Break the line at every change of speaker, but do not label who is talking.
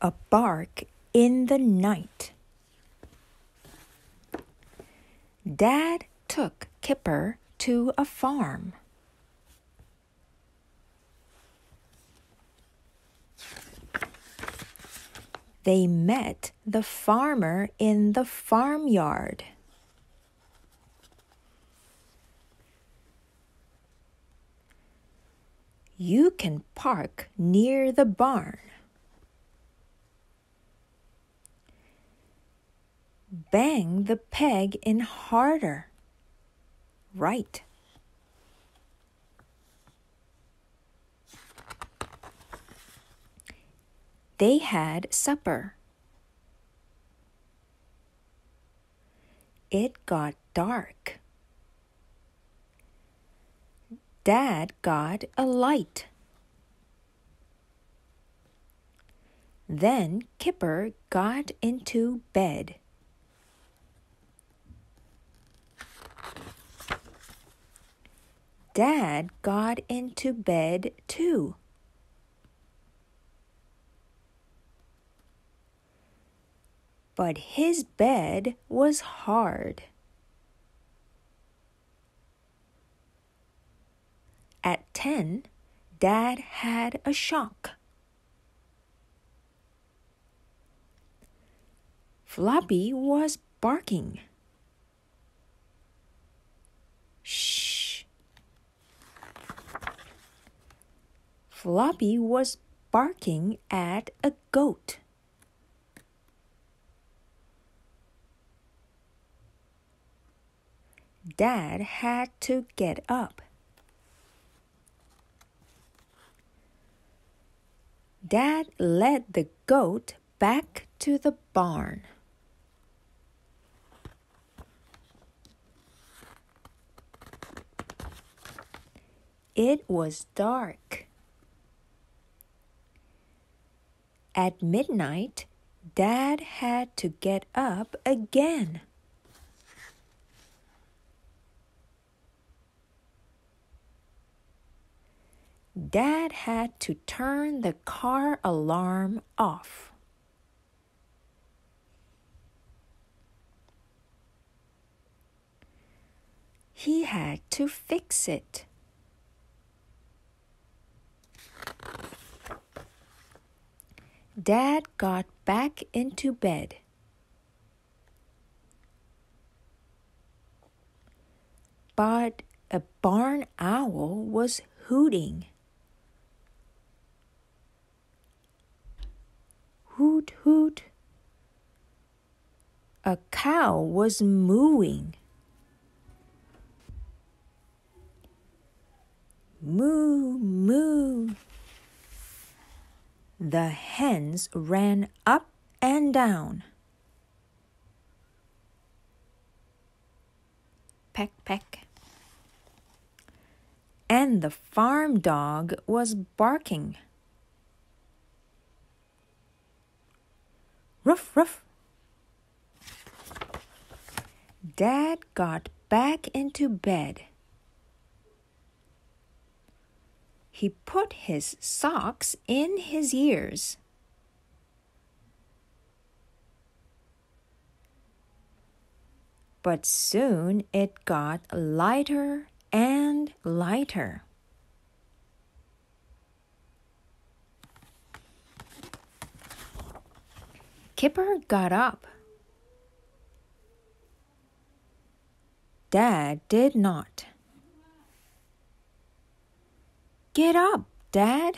a bark in the night. Dad took Kipper to a farm. They met the farmer in the farmyard. You can park near the barn. Bang the peg in harder. Right. They had supper. It got dark. Dad got a light. Then Kipper got into bed. Dad got into bed too. But his bed was hard. At 10, Dad had a shock. Floppy was barking. Floppy was barking at a goat. Dad had to get up. Dad led the goat back to the barn. It was dark. At midnight, Dad had to get up again. Dad had to turn the car alarm off. He had to fix it. Dad got back into bed. But a barn owl was hooting. Hoot, hoot. A cow was mooing. Moo, moo. The hens ran up and down. Peck, peck. And the farm dog was barking. Ruff, ruff. Dad got back into bed. He put his socks in his ears. But soon it got lighter and lighter. Kipper got up. Dad did not. Get up, Dad.